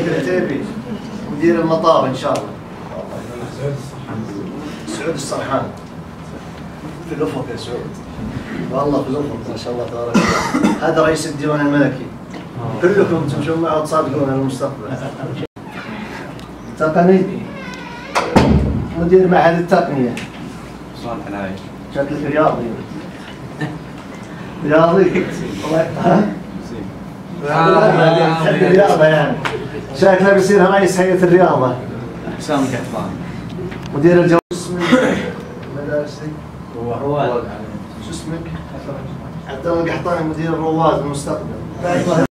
العتيبي مدير المطار إن شاء الله. سعود السرحان. في الأفق يا سعود. والله في الأفق ما شاء الله تبارك الله. هذا رئيس الديوان الملكي. كلكم تمشون معه تصادقون المستقبل. تقني. مدير معهد التقنية. صالح العايش شكلك رياضي. رياضي. ها؟ تحب الرياضة يعني. شكله بيصير رئيس هيئة الرياضة. حسام القحطان مدير الجو اسمك؟ مدارسك رواد. شو اسمك؟ عبد الله القحطاني مدير الرواد المستقبل.